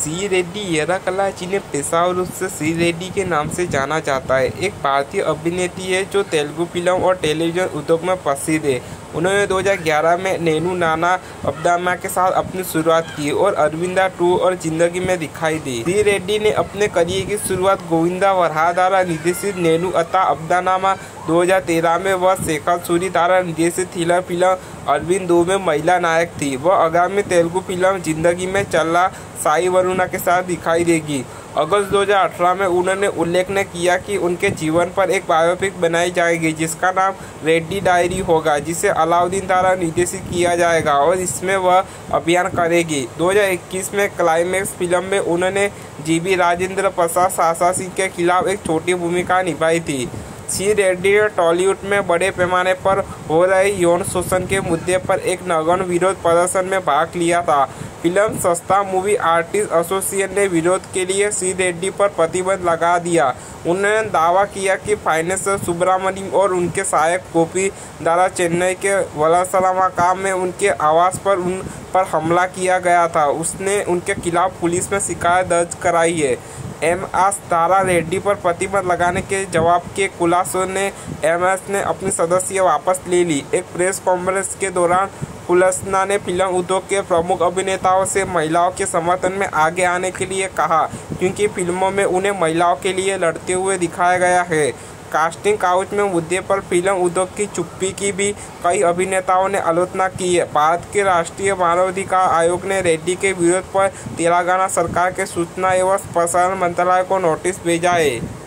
सी रेड्डी येराकला जिन्हें पेशेवर रूप से सी रेड्डी के नाम से जाना जाता है। एक भारतीय अभिनेत्री है जो तेलुगु फ़िल्म और टेलीविज़न उद्योग में प्रसिद्ध है। उन्होंने 2011 में नैनू नाना अब्दामा के साथ अपनी शुरुआत की और अरविंदा टू और ज़िंदगी में दिखाई दी। सी रेड्डी ने अपने करियर की शुरुआत गोविंदा वरहा द्वारा निर्देशित नैनू अता अब्दानामा 2013 में वह शेखा सूरी द्वारा निर्देशित थ्रिलर फ़िल्म अरविंद में महिला नायक थी। वह आगामी तेलुगु फ़िल्म ज़िंदगी में चला साई वरुणा के साथ दिखाई देगी। अगस्त 2018 में उन्होंने उल्लेख ने किया कि उनके जीवन पर एक बायोपिक बनाई जाएगी, जिसका नाम रेड्डी डायरी होगा, जिसे अलाउद्दीन द्वारा निर्देशित किया जाएगा और इसमें वह अभियान करेगी। 2021 में क्लाइमैक्स फ़िल्म में उन्होंने जीबी राजेंद्र प्रसाद सासा सिंह के खिलाफ एक छोटी भूमिका निभाई थी। सी ने टॉलीवुड में बड़े पैमाने पर हो रहे यौन शोषण के मुद्दे पर एक नगन विरोध प्रदर्शन में भाग लिया था। फ़िल्म सस्ता मूवी आर्टिस्ट एसोसिएशन ने विरोध के लिए सी रेड्डी पर प्रतिबंध लगा दिया। उन्होंने दावा किया कि फाइनेंस सुब्रमण्यम और उनके सहायक गोपी द्वारा चेन्नई के वलासलामाकाम में उनके आवास पर उन पर हमला किया गया था। उसने उनके खिलाफ पुलिस में शिकायत दर्ज कराई है। एम एस तारा रेड्डी पर प्रतिबंध लगाने के जवाब के खुलासों ने एम एस ने अपनी सदस्य वापस ले ली। एक प्रेस कॉन्फ्रेंस के दौरान कुलसना ने फ़िल्म उद्योग के प्रमुख अभिनेताओं से महिलाओं के समर्थन में आगे आने के लिए कहा, क्योंकि फ़िल्मों में उन्हें महिलाओं के लिए लड़ते हुए दिखाया गया है। कास्टिंग काउच में मुद्दे पर फ़िल्म उद्योग की चुप्पी की भी कई अभिनेताओं ने आलोचना की है। भारत के राष्ट्रीय मानवाधिकार आयोग ने रेड्डी के विरोध पर तेलंगाना सरकार के सूचना एवं प्रसारण मंत्रालय को नोटिस भेजा है।